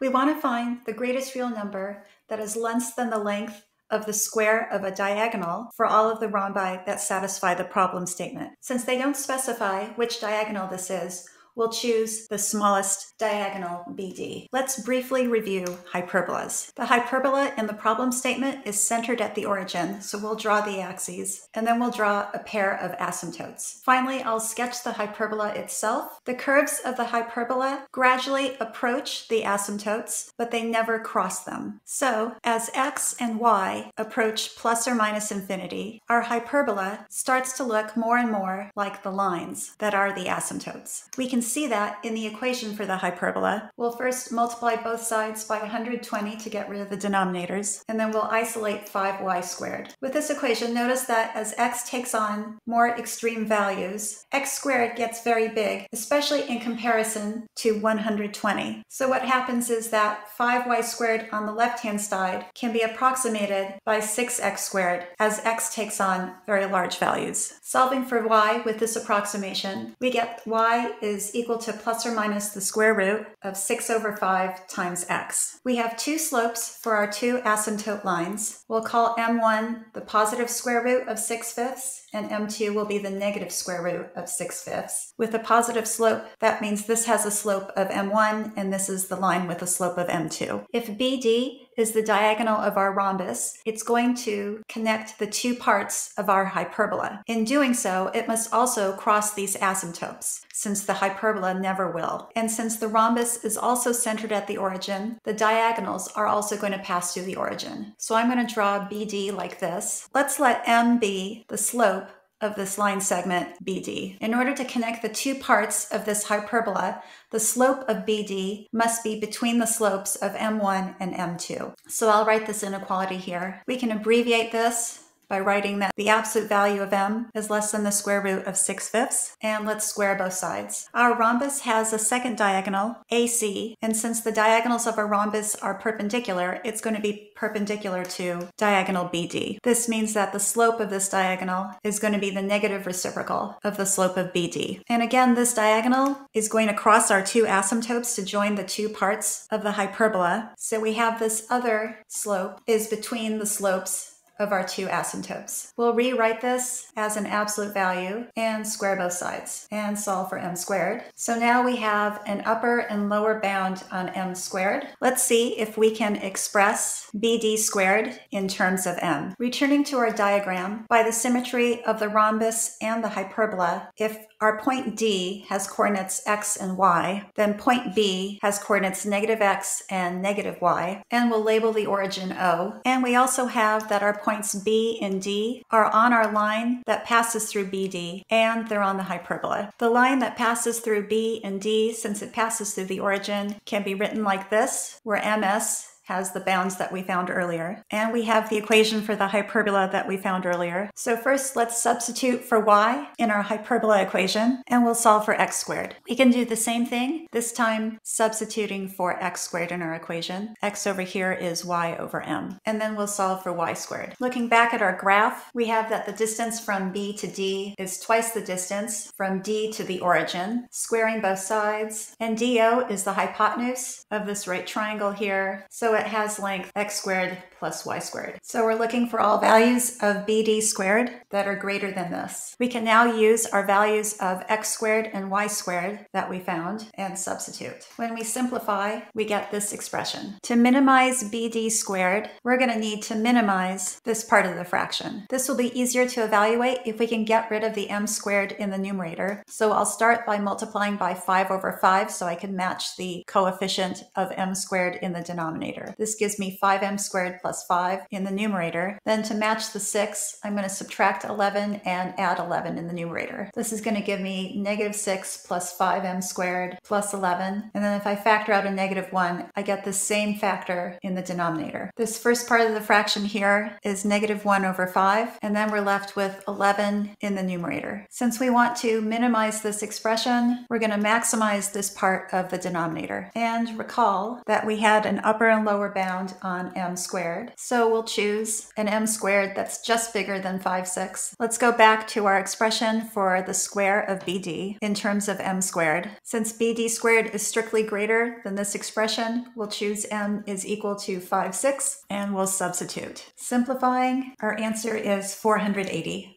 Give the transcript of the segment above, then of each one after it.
We want to find the greatest real number that is less than the length of the square of a diagonal for all of the rhombi that satisfy the problem statement. Since they don't specify which diagonal this is, we'll choose the smallest diagonal BD. Let's briefly review hyperbolas. The hyperbola in the problem statement is centered at the origin, so we'll draw the axes, and then we'll draw a pair of asymptotes. Finally, I'll sketch the hyperbola itself. The curves of the hyperbola gradually approach the asymptotes, but they never cross them. So, as x and y approach plus or minus infinity, our hyperbola starts to look more and more like the lines that are the asymptotes. We can see that in the equation for the hyperbola. We'll first multiply both sides by 120 to get rid of the denominators, and then we'll isolate 5y squared. With this equation, notice that as x takes on more extreme values, x squared gets very big, especially in comparison to 120. So what happens is that 5y squared on the left-hand side can be approximated by 6x squared as x takes on very large values. Solving for y with this approximation, we get y is equal to plus or minus the square root of 6 over 5 times x. We have two slopes for our two asymptote lines. We'll call m1 the positive square root of 6 fifths, and m2 will be the negative square root of 6 fifths. With a positive slope, that means this has a slope of m1, and this is the line with a slope of m2. If BD is the diagonal of our rhombus, it's going to connect the two parts of our hyperbola. In doing so, it must also cross these asymptotes, since the hyperbola never will. And since the rhombus is also centered at the origin, the diagonals are also going to pass through the origin. So I'm going to draw BD like this. Let's let M be the slope of this line segment BD. In order to connect the two parts of this hyperbola, the slope of BD must be between the slopes of M1 and M2. So I'll write this inequality here. We can abbreviate this by writing that the absolute value of m is less than the square root of 6 fifths, and let's square both sides. Our rhombus has a second diagonal, AC, and since the diagonals of a rhombus are perpendicular, it's going to be perpendicular to diagonal BD. This means that the slope of this diagonal is going to be the negative reciprocal of the slope of BD. And again, this diagonal is going to cross our two asymptotes to join the two parts of the hyperbola. So we have this other slope is between the slopes of our two asymptotes. We'll rewrite this as an absolute value and square both sides and solve for m squared. So now we have an upper and lower bound on m squared. Let's see if we can express bd squared in terms of m. Returning to our diagram, by the symmetry of the rhombus and the hyperbola, if our point D has coordinates x and y, then point B has coordinates negative x and negative y, and we'll label the origin O. And we also have that our points B and D are on our line that passes through BD, and they're on the hyperbola. The line that passes through B and D, since it passes through the origin, can be written like this, where MS has the bounds that we found earlier. And we have the equation for the hyperbola that we found earlier. So first let's substitute for y in our hyperbola equation and we'll solve for x squared. We can do the same thing, this time substituting for x squared in our equation. x over here is y over m. And then we'll solve for y squared. Looking back at our graph, we have that the distance from b to d is twice the distance from d to the origin, squaring both sides. And do is the hypotenuse of this right triangle here. So it has length x squared plus y squared. So we're looking for all values of bd squared that are greater than this. We can now use our values of x squared and y squared that we found and substitute. When we simplify, we get this expression. To minimize bd squared, we're going to need to minimize this part of the fraction. This will be easier to evaluate if we can get rid of the m squared in the numerator. So I'll start by multiplying by 5 over 5 so I can match the coefficient of m squared in the denominator. This gives me 5m squared plus 5 in the numerator. Then to match the 6, I'm going to subtract 11 and add 11 in the numerator. This is going to give me negative 6 plus 5m squared plus 11. And then if I factor out a negative 1, I get the same factor in the denominator. This first part of the fraction here is negative 1 over 5, and then we're left with 11 in the numerator. Since we want to minimize this expression, we're going to maximize this part of the denominator. And recall that we had an upper and lower lower bound on m squared. So we'll choose an m squared that's just bigger than 5 6. Let's go back to our expression for the square of bd in terms of m squared. Since bd squared is strictly greater than this expression, we'll choose m is equal to 5 6 and we'll substitute. Simplifying, our answer is 480.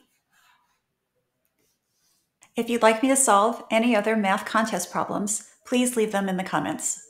If you'd like me to solve any other math contest problems, please leave them in the comments.